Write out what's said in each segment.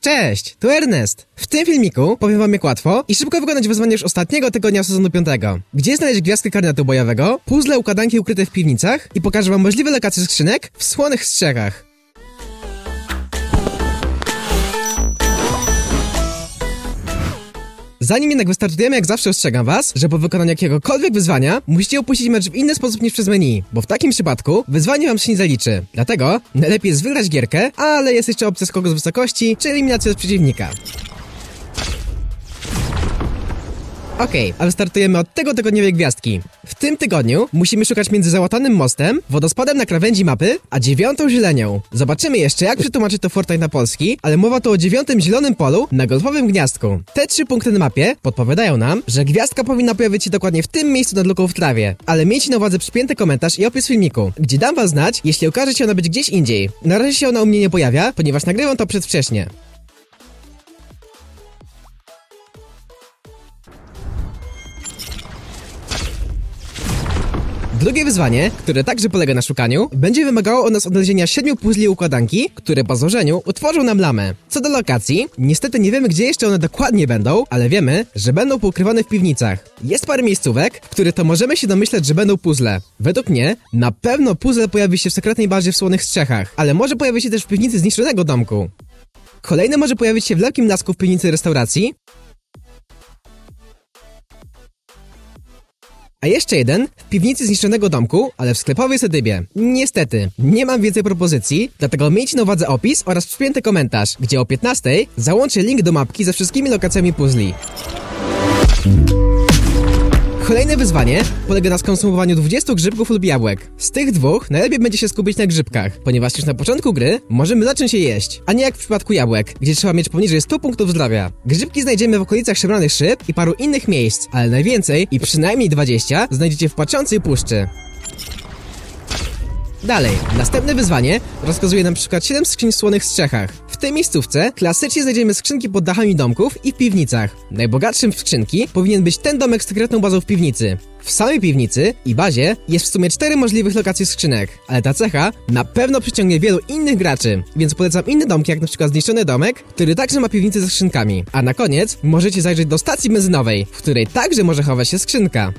Cześć, tu Ernest. W tym filmiku powiem wam jak łatwo i szybko wykonać wyzwanie już ostatniego tygodnia sezonu 5. Gdzie znaleźć gwiazdkę karnetu bojowego, puzzle układanki ukryte w piwnicach i pokażę wam możliwe lokacje skrzynek w słonych strzechach. Zanim jednak wystartujemy, jak zawsze ostrzegam was, że po wykonaniu jakiegokolwiek wyzwania musicie opuścić mecz w inny sposób niż przez menu, bo w takim przypadku wyzwanie wam się nie zaliczy. Dlatego najlepiej jest wygrać gierkę, ale jest jeszcze opcja skoku z wysokości, czy eliminacja z przeciwnika. Okej, ale startujemy od tego tygodniowej gwiazdki. W tym tygodniu musimy szukać między załatanym mostem, wodospadem na krawędzi mapy, a dziewiątą zielenią. Zobaczymy jeszcze, jak przetłumaczyć to Fortnite na polski, ale mowa tu o dziewiątym zielonym polu na golfowym gniazdku. Te trzy punkty na mapie podpowiadają nam, że gwiazdka powinna pojawić się dokładnie w tym miejscu nad luką w trawie. Ale miejcie na uwadze przypięty komentarz i opis filmiku, gdzie dam wam znać, jeśli okaże się ona być gdzieś indziej. Na razie się ona u mnie nie pojawia, ponieważ nagrywam to przedwcześnie. Drugie wyzwanie, które także polega na szukaniu, będzie wymagało od nas odnalezienia siedmiu puzli układanki, które po złożeniu utworzą nam lamę. Co do lokacji, niestety nie wiemy gdzie jeszcze one dokładnie będą, ale wiemy, że będą poukrywane w piwnicach. Jest parę miejscówek, w których to możemy się domyśleć, że będą puzzle. Według mnie, na pewno puzzle pojawi się w sekretnej bazie w Słonych Strzechach, ale może pojawi się też w piwnicy zniszczonego domku. Kolejny może pojawić się w wielkim lasku w piwnicy restauracji, A jeszcze jeden w piwnicy zniszczonego domku, ale w sklepowej sedybie. Niestety, nie mam więcej propozycji, dlatego miejcie na uwadze opis oraz przypięty komentarz, gdzie o 15 załączę link do mapki ze wszystkimi lokacjami puzli. Kolejne wyzwanie polega na skonsumowaniu 20 grzybków lub jabłek. Z tych dwóch najlepiej będzie się skupić na grzybkach, ponieważ już na początku gry możemy zacząć je jeść, a nie jak w przypadku jabłek, gdzie trzeba mieć poniżej 100 punktów zdrowia. Grzybki znajdziemy w okolicach szemranych szyb i paru innych miejsc, ale najwięcej i przynajmniej 20 znajdziecie w płaczącej puszczy. Dalej, następne wyzwanie rozkazuje nam przykład 7 skrzyń słonych strzechach. W tej miejscówce klasycznie znajdziemy skrzynki pod dachami domków i w piwnicach. Najbogatszym w skrzynki powinien być ten domek z sekretną bazą w piwnicy. W samej piwnicy i bazie jest w sumie 4 możliwych lokacji skrzynek, ale ta cecha na pewno przyciągnie wielu innych graczy, więc polecam inne domki jak na przykład zniszczony domek, który także ma piwnicę ze skrzynkami. A na koniec możecie zajrzeć do stacji benzynowej, w której także może chować się skrzynka.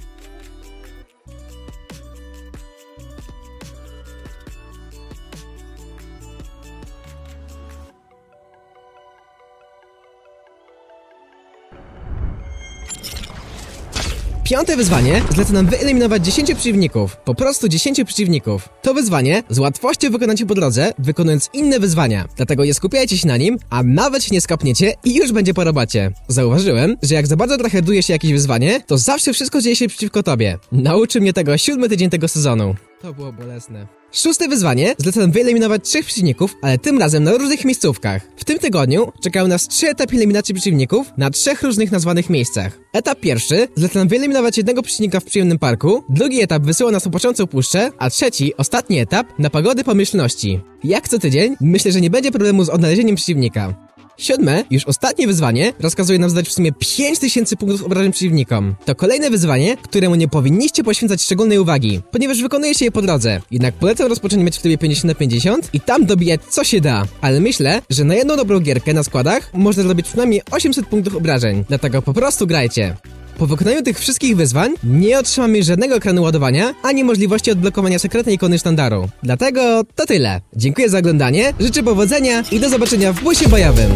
Piąte wyzwanie zleca nam wyeliminować 10 przeciwników. Po prostu 10 przeciwników. To wyzwanie z łatwością wykonacie po drodze, wykonując inne wyzwania. Dlatego nie skupiajcie się na nim, a nawet się nie skapniecie i już będzie po. Zauważyłem, że jak za bardzo tracheduje się jakieś wyzwanie, to zawsze wszystko dzieje się przeciwko tobie. Nauczy mnie tego siódmy tydzień tego sezonu. To było bolesne. Szóste wyzwanie zleca nam wyeliminować trzech przeciwników, ale tym razem na różnych miejscówkach. W tym tygodniu czekają nas trzy etapy eliminacji przeciwników na trzech różnych nazwanych miejscach. Etap pierwszy zleca nam wyeliminować jednego przeciwnika w przyjemnym parku, drugi etap wysyła nas na początku puszczę, a trzeci, ostatni etap na pagody pomyślności. Jak co tydzień, myślę, że nie będzie problemu z odnalezieniem przeciwnika. Siódme, już ostatnie wyzwanie, rozkazuje nam zadać w sumie 5000 punktów obrażeń przeciwnikom. To kolejne wyzwanie, któremu nie powinniście poświęcać szczególnej uwagi, ponieważ wykonuje się je po drodze. Jednak polecam rozpocząć mecz w trybie 50 na 50 i tam dobijać co się da. Ale myślę, że na jedną dobrą gierkę na składach można zrobić przynajmniej 800 punktów obrażeń. Dlatego po prostu grajcie. Po wykonaniu tych wszystkich wyzwań nie otrzymamy żadnego ekranu ładowania, ani możliwości odblokowania sekretnej ikony sztandaru. Dlatego to tyle. Dziękuję za oglądanie, życzę powodzenia i do zobaczenia w busie bojowym.